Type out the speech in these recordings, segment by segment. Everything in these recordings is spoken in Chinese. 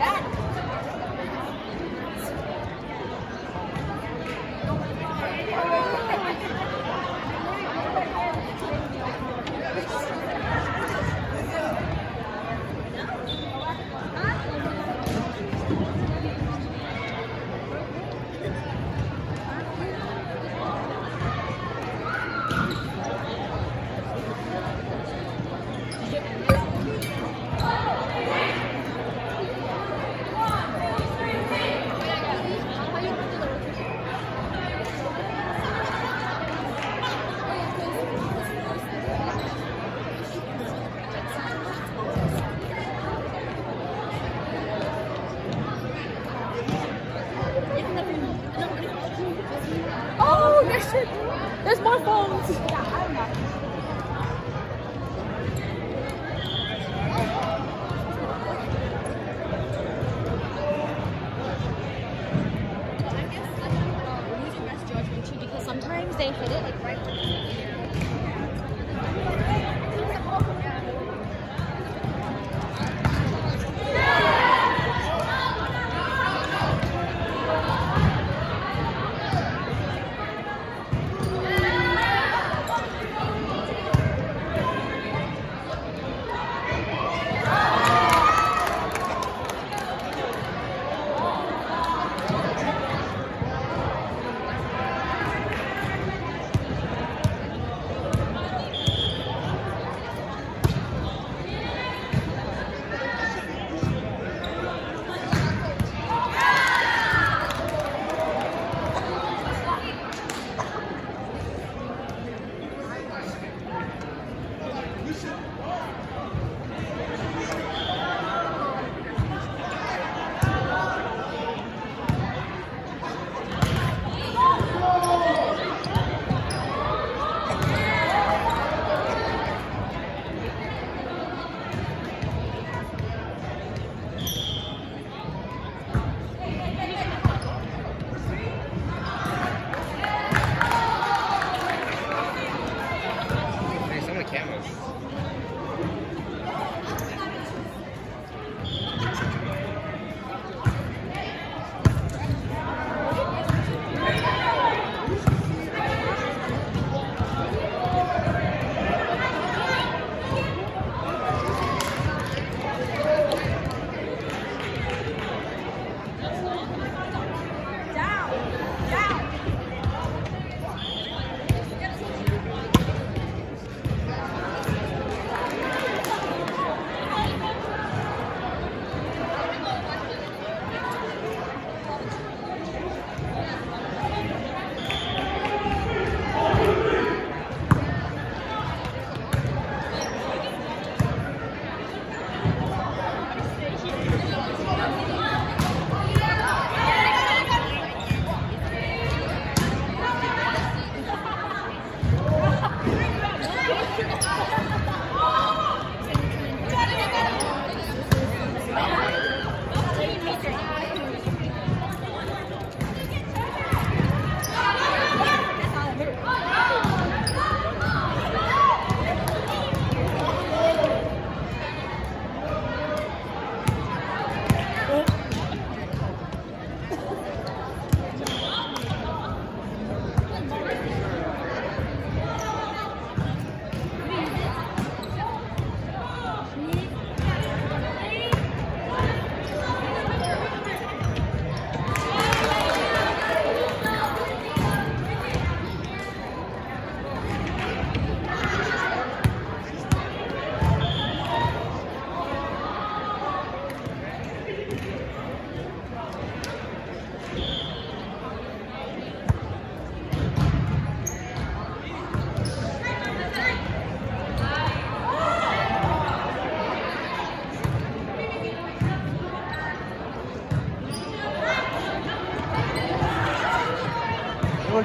that.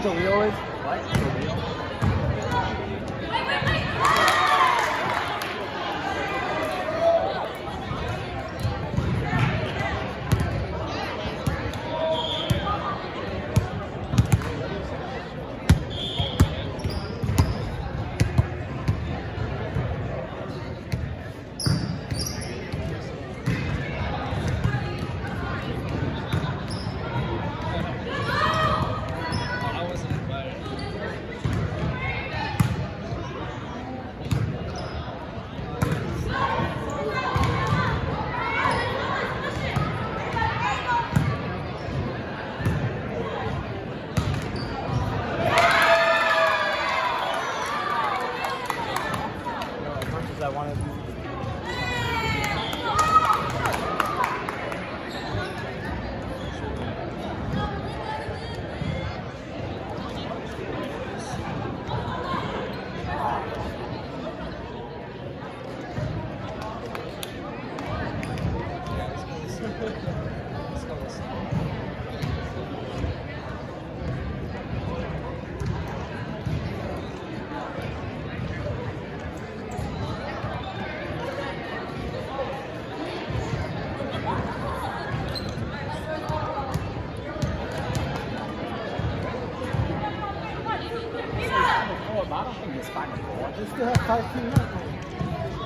until we always 开心乐手我